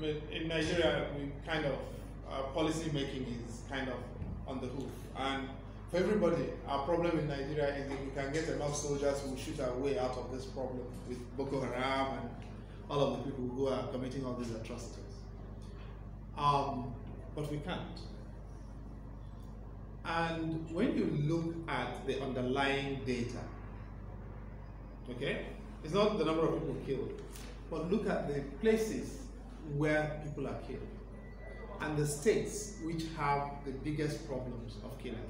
In Nigeria, we kind of, policy making is kind of on the hoof. And for everybody, our problem in Nigeria is if we can get enough soldiers who shoot our way out of this problem with Boko Haram and all of the people who are committing all these atrocities. Um, but we can't. And when you look at the underlying data, okay, it's not the number of people killed, but look at the places where people are killed and the states which have the biggest problems of killings.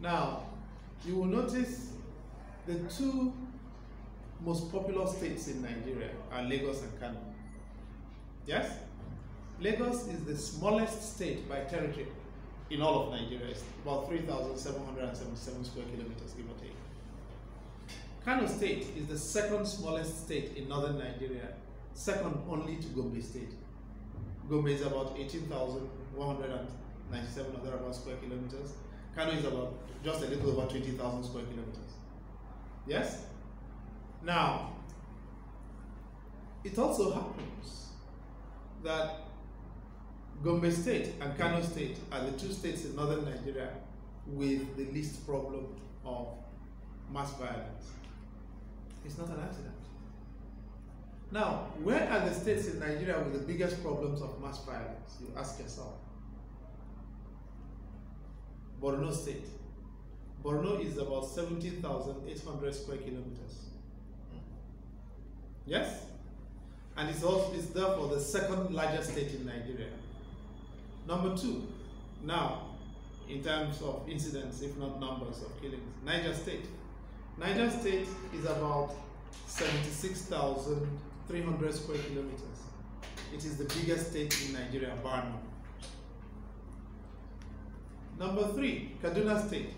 Now, you will notice the two most popular states in Nigeria are Lagos and Kano. Yes? Lagos is the smallest state by territory in all of Nigeria. It's about 3,777 square kilometers, give or take. Kano State is the second smallest state in northern Nigeria, second only to Gombe State. Gombe is about 18,197 other about square kilometers. Kano is about just a little over 20,000 square kilometers. Yes? Now, it also happens that Gombe State and Kano State are the two states in northern Nigeria with the least problem of mass violence. It's not an accident. Now, where are the states in Nigeria with the biggest problems of mass violence? You ask yourself. Borno State. Borno is about 17,800 square kilometers. Yes? And it's also it's therefore the second largest state in Nigeria. Number two, now, in terms of incidents, if not numbers of killings, Niger State. Niger State is about 76,300 square kilometers. It is the biggest state in Nigeria, bar none. Number three, Kaduna State.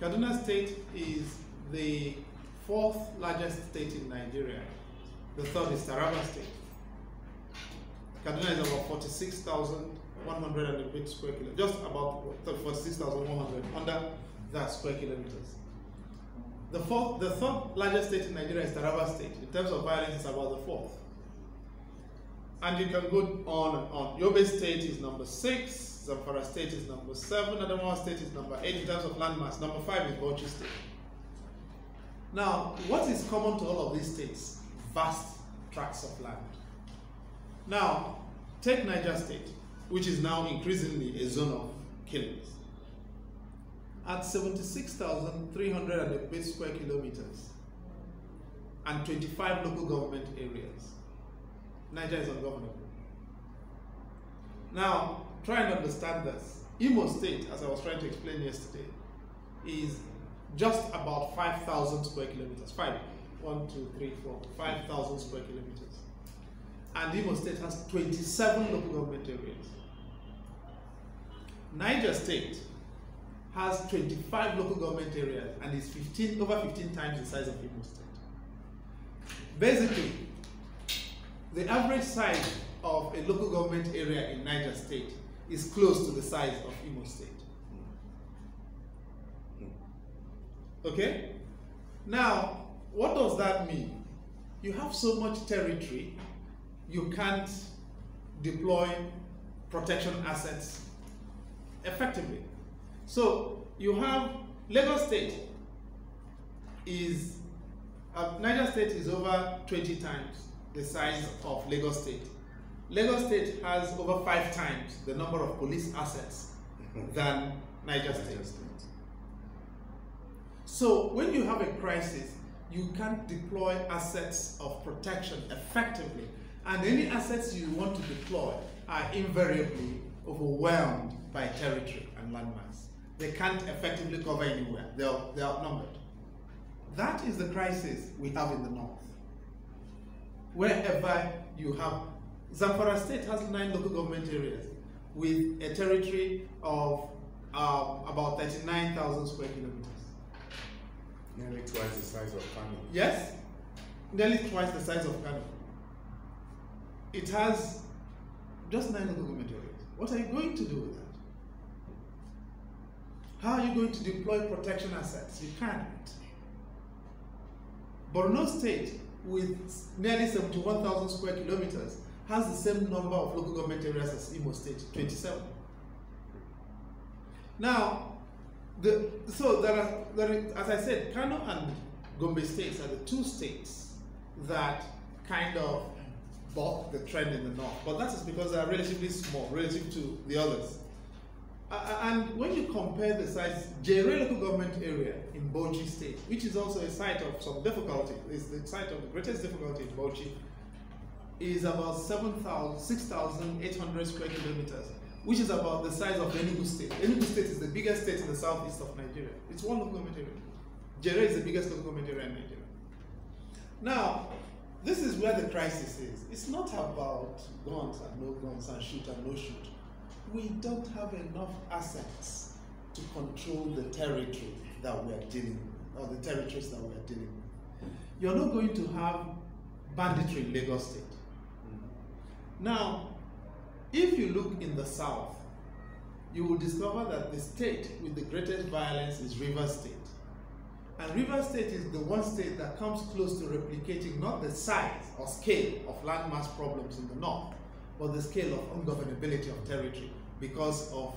Kaduna State is the fourth largest state in Nigeria. The third is Taraba State. Kaduna is about 46,100 and a bit square kilometers, just about 46,100 under that square kilometers. The fourth, the third largest state in Nigeria is Taraba State. In terms of violence, it's about the fourth. And you can go on and on. Yobe State is number six, Zamfara State is number seven, Adamawa State is number eight in terms of landmass. Number five is Bauchi State. Now, what is common to all of these states? Vast tracts of land. Now, take Niger State, which is now increasingly a zone of killings. At 76,300 and a bit square kilometers and 25 local government areas, Niger is ungovernable. Now, try and understand this. Imo State, as I was trying to explain yesterday, is just about 5,000 square kilometers. Five, one, two, three, four, 5,000 square kilometers. And Imo State has 27 local government areas. Niger State has 25 local government areas and is 15, over 15 times the size of Imo State. Basically, the average size of a local government area in Niger State is close to the size of Imo State. Okay? Now, what does that mean? You have so much territory, you can't deploy protection assets effectively. So you have Lagos State is uh, Niger State is over 20 times the size of Lagos State. Lagos State has over five times the number of police assets than Niger State. So when you have a crisis, you can't deploy assets of protection effectively. And any assets you want to deploy are invariably overwhelmed by territory and landmass. They can't effectively cover anywhere. They're, they're outnumbered. That is the crisis we have in the north. Wherever you have, Zamfara State has nine local government areas with a territory of um, about 39,000 square kilometers. Nearly twice the size of Kano. Yes, nearly twice the size of Kano. It has just nine local government areas. What are you going to do with? How are you going to deploy protection assets? You can't. Borno State, with nearly 71,000 square kilometers, has the same number of local government areas as Imo State, 27. Now, the, so there are, there is, as I said, Kano and Gombe states are the two states that kind of buck the trend in the north. But that is because they are relatively small relative to the others. Uh, and when you compare the size, Jere local government area in Bauchi state, which is also a site of some difficulty, is the site of the greatest difficulty in Bauchi, is about 6,800 square kilometers, which is about the size of Enugu state. Enugu state is the biggest state in the southeast of Nigeria. It's one local government area. Jere is the biggest local government area in Nigeria. Now, this is where the crisis is. It's not about guns and no guns and shoot and no shoot. We don't have enough assets to control the territory that we are dealing with, or the territories that we are dealing with. You're not going to have banditry in Lagos State. Now, if you look in the south, you will discover that the state with the greatest violence is River State. And River State is the one state that comes close to replicating not the size or scale of landmass problems in the north, but the scale of ungovernability of territory because of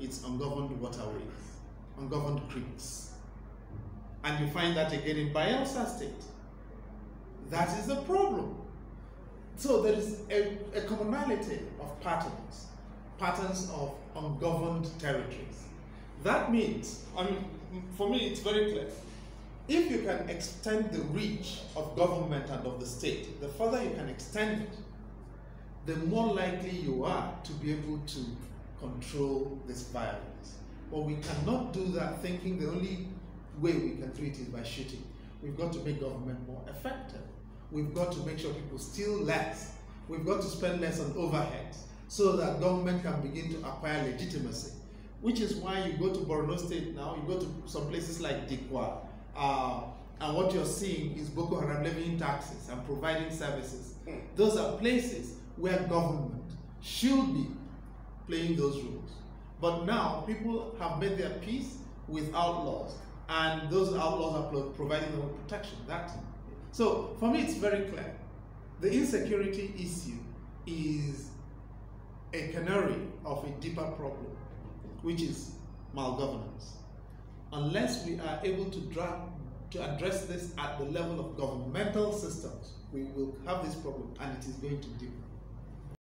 its ungoverned waterways, ungoverned creeks. And you find that again in Bayelsa State. That is the problem. So there is a, a commonality of patterns, patterns of ungoverned territories. That means, I mean, for me, it's very clear. If you can extend the reach of government and of the state, the further you can extend it, the more likely you are to be able to control this violence. But we cannot do that thinking the only way we can do it is by shooting. We've got to make government more effective. We've got to make sure people steal less. We've got to spend less on overheads so that government can begin to acquire legitimacy. Which is why you go to Borno State now, you go to some places like Dikwa, uh, and what you're seeing is Boko Haram levying taxes and providing services. Those are places where government should be playing those roles. But now people have made their peace with outlaws, and those outlaws are providing them with protection. That so for me, it's very clear. The insecurity issue is a canary of a deeper problem, which is malgovernance. Unless we are able to, to address this at the level of governmental systems, we will have this problem and it is going to deepen.